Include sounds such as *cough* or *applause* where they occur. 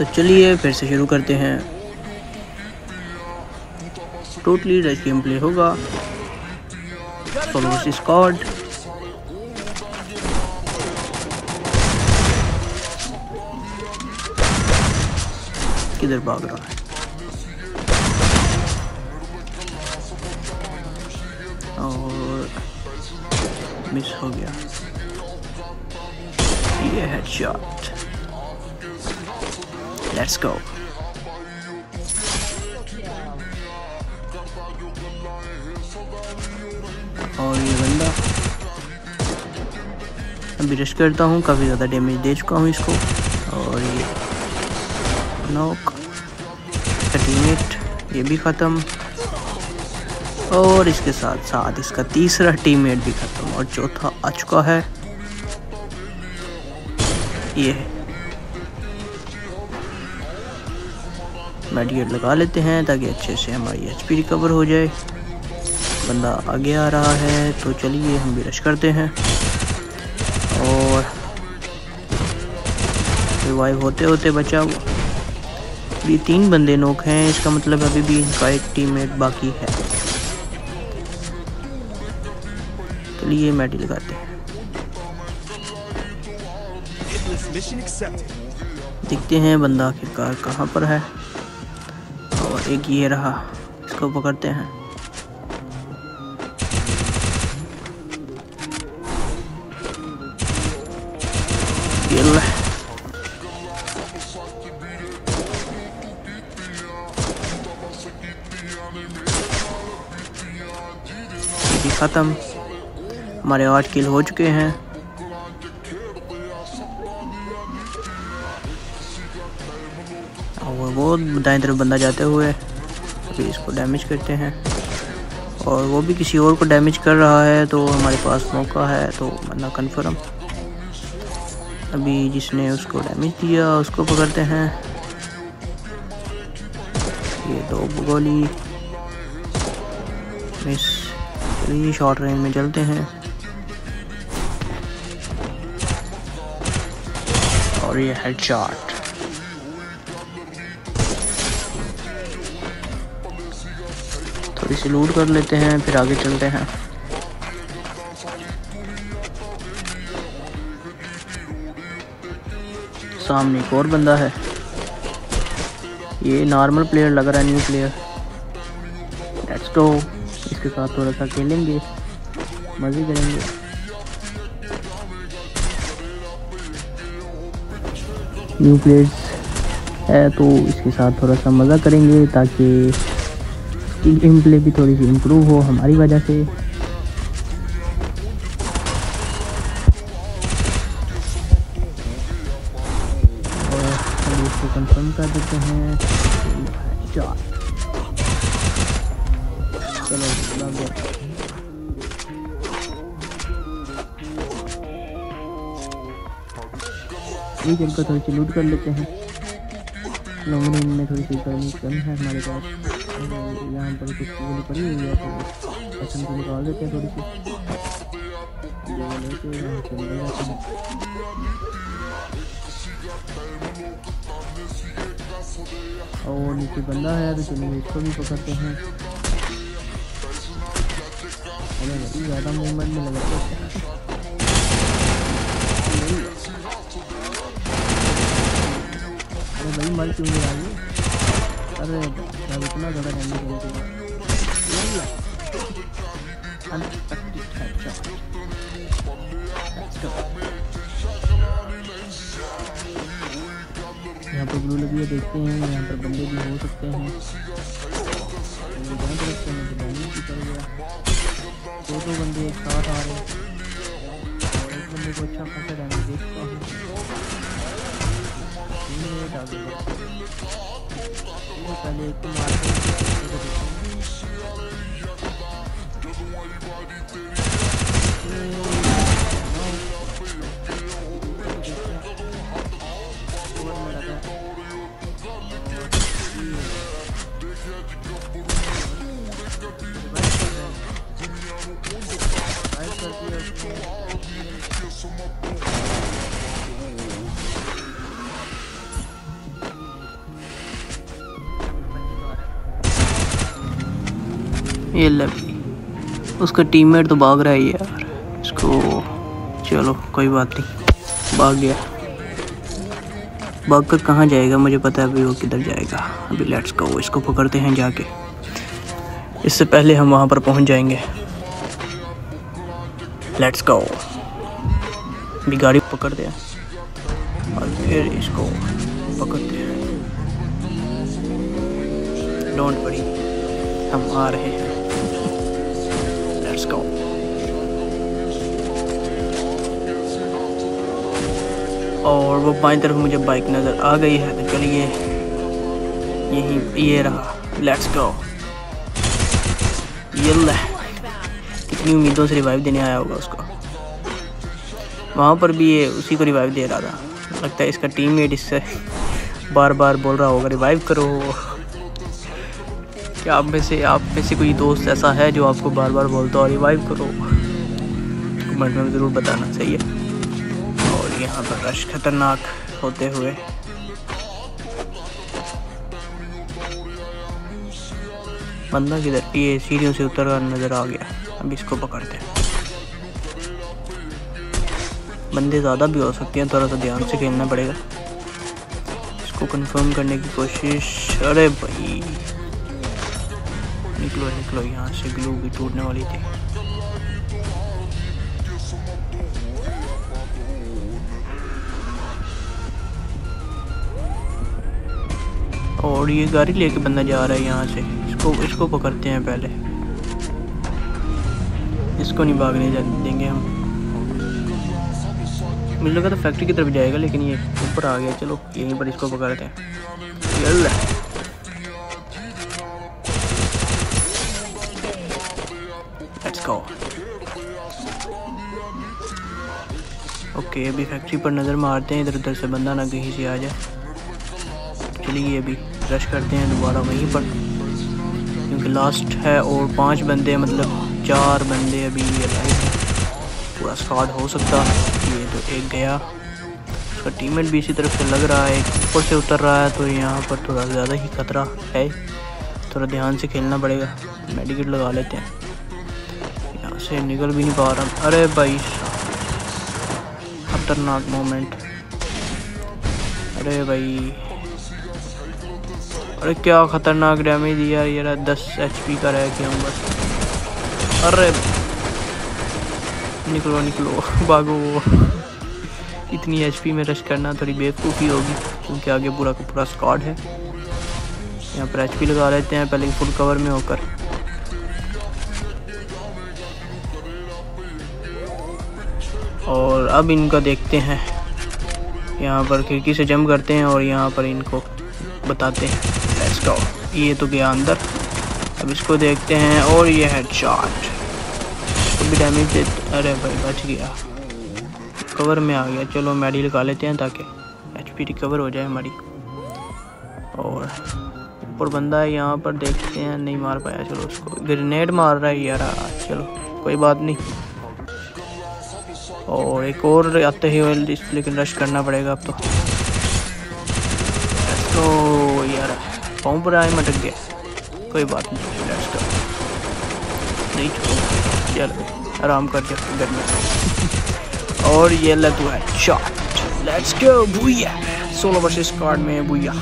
तो चलिए फिर से शुरू करते हैं। टोटली रश गेम प्ले होगा स्कॉड किधर भाग रहा है? और मिस हो गया। ये हेडशॉट लेट्स गो और ये बंदा। अभी रश करता हूँ, काफ़ी ज़्यादा डैमेज दे चुका हूँ इसको। और ये नॉक टीममेट ये भी ख़त्म। और इसके साथ साथ इसका तीसरा टीममेट भी ख़त्म। और चौथा आ चुका है। ये है। मेडिकेट लगा लेते हैं ताकि अच्छे से हमारी एचपी रिकवर हो जाए। बंदा आगे आ रहा है तो चलिए हम भी रश करते हैं। और रिवाइव होते होते बचा ये तीन बंदे नोक हैं, इसका मतलब अभी भी इनका एक टीममेट बाकी है। चलिए मैडी लगाते हैं। देखते हैं बंदा आखिरकार कहाँ पर है। और एक ये रहा। इसको पकड़ते हैं। ख़त्म। हमारे आठ किल हो चुके हैं। और वो दाएँ तरफ़ बंदा जाते हुए अभी इसको डैमेज करते हैं। और वो भी किसी और को डैमेज कर रहा है तो हमारे पास मौका है तो बंदा कन्फर्म अभी जिसने उसको डैमेज दिया, उसको पकड़ते हैं। ये दो गोली मिस चलिए शॉर्ट रेंज में चलते हैं। और ये हेडशॉट थोड़ी सी लूट कर लेते हैं, फिर आगे चलते हैं। सामने एक और बंदा है। ये नॉर्मल प्लेयर लग रहा है न्यू प्लेयर लेट्स गो इसके साथ थोड़ा सा खेलेंगे। मज़े करेंगे। न्यू प्लेयर्स है तो इसके साथ थोड़ा सा मज़ा करेंगे ताकि गेम प्ले भी थोड़ी सी इम्प्रूव हो हमारी वजह से। कंफर्म कर देते हैं। चलो ये थोड़ी सी लूट कर लेते हैं। लॉन्ग रेंज में थोड़ी सी गर्मी कम है हमारे पास। यहाँ पर कुछ गोली पड़ी हुई है तो पसंद को निकाल देते हैं थोड़ी सी। हैं। और नीचे बंदा है तो चलिए इसको भी पकड़ते हैं। अरे भाई ज़्यादा मूवमेंट में लगा अरे भाई, मर क्यों नहीं आ रही अरे जब इतना ज़्यादा डैमेज हो। गया. यहाँ पर ब्लू लगी है, देखते हैं। यहाँ पर बंदे भी हो सकते हैं। तो दो दो बंदे एक साथ आ रहे हैं। एक बंदे को अच्छा खासा डैमेज दे चुका हूँ तीन मिनट आगे बढ़ते हैं चलो पहले एक को ये ले। उसका टीममेट तो भाग रहा है यार। इसको चलो, कोई बात नहीं। भाग गया। भाग कर कहाँ जाएगा? मुझे पता है अभी वो किधर जाएगा। अभी लेट्स गो इसको पकड़ते हैं जाके। इससे पहले हम वहाँ पर पहुँच जाएँगे। लेट्स गो अभी गाड़ी पकड़ हैं। और फिर इसको पकड़ते हैं। डोंट वरी हम आ रहे हैं। गो और वो बाई तरफ़ मुझे बाइक नज़र आ गई है तो चलिए यही ये रहा। लेट्स गो ये कितनी उम्मीदों से रिवाइव देने आया होगा उसको। वहाँ पर भी ये उसी को रिवाइव दे रहा था। लगता है इसका टीम मेट इससे बार बार बोल रहा होगा रिवाइव करो। क्या आप में से, आप में से कोई दोस्त ऐसा है जो आपको बार बार बोलता हो, रिवाइव करो। कमेंट में ज़रूर बताना चाहिए और यहाँ पर रश खतरनाक होते हुए। बंदा किधर? ये सीढ़ियों से उतर नज़र आ गया। अब इसको पकड़ते हैं। बंदे ज़्यादा भी हो सकते हैं, थोड़ा सा ध्यान से खेलना पड़ेगा। इसको कंफर्म करने की कोशिश, अरे भाई। निकलो निकलो, यहाँ से ग्लू भी टूटने वाली थी। और ये गाड़ी लेके बंदा जा रहा है यहाँ से। इसको इसको पकड़ते हैं पहले। इसको नहीं भागने देंगे हम। मुझे लगा तो फैक्ट्री की तरफ़ जाएगा, लेकिन ये ऊपर आ गया। चलो, यहीं पर इसको पकड़ते हैं। गो ओके, अभी फैक्ट्री पर नज़र मारते हैं। इधर उधर से बंदा ना कहीं से आ जाए। चलिए अभी रश करते हैं दोबारा वहीं पर। क्योंकि लास्ट है और पाँच बंदे मतलब चार बंदे अभी पूरा स्क्वाड हो सकता। ये तो एक गया। उसका टीममेट भी इसी तरफ़ से लग रहा है। ऊपर से उतर रहा है तो यहाँ पर थोड़ा ज़्यादा ही खतरा है। थोड़ा ध्यान से खेलना पड़ेगा। मेडिकेट लगा लेते हैं। से निकल भी नहीं पा रहा। अरे भाई, खतरनाक मोमेंट अरे भाई। अरे क्या खतरनाक डैमेज दिया यार दस एच पी का रह गया हूँ बस। अरे। निकलो निकलो, *laughs* भागो। इतनी एच पी में रश करना थोड़ी बेवकूफ़ी होगी, क्योंकि आगे पूरा का पूरा स्कॉड है। यहाँ पर एच पी लगा लेते हैं, पहले फुल कवर में होकर। और अब इनका देखते हैं। यहाँ पर खिड़की से जम करते हैं और यहाँ पर इनको बताते हैं। लेट्स गो ये तो गया अंदर। अब इसको देखते हैं और ये है शॉट भी डैमेज अरे भाई, बच गया। कवर में आ गया। चलो मैडी लगा लेते हैं ताकि एच पी रिकवर हो जाए हमारी। और ऊपर बंदा है, यहाँ पर देखते हैं। नहीं मार पाया। चलो उसको ग्रेनेड मार रहा है यार। चलो, कोई बात नहीं। और एक और आते ही लेकिन रश करना पड़ेगा अब तो। तो यार। पाँव पर आए मटक गया। कोई बात नहीं लेट्स नहीं छोड़ो। चल, आराम कर जा घर में और ये लग है shot let's go Bhuya solo versus card में भूया